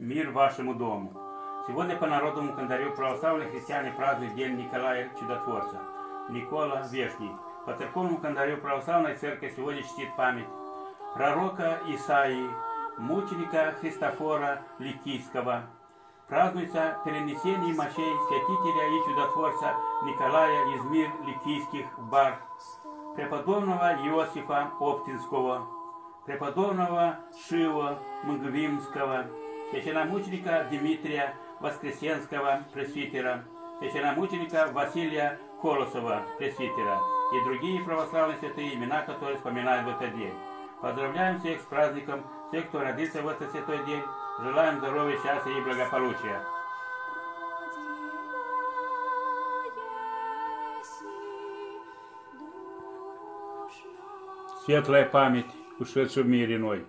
Мир вашему дому. Сегодня по народному календарю православные христиане празднуют День Николая Чудотворца. Никола Вешний. По церковному календарю православной церкви сегодня чтит память пророка Исаии, мученика Христофора Ликийского. Празднуется перенесение мощей святителя и чудотворца Николая из мир Ликийских в бар, преподобного Иосифа Оптинского, преподобного Шива Мгвимского, священномученика Дмитрия Воскресенского, пресвитера, священномученика Василия Колосова, пресвитера, и другие православные святые имена, которые вспоминают в этот день. Поздравляем всех с праздником, всех, кто родился в этот святой день. Желаем здоровья, счастья и благополучия. Светлая память ушедшего в мир иной.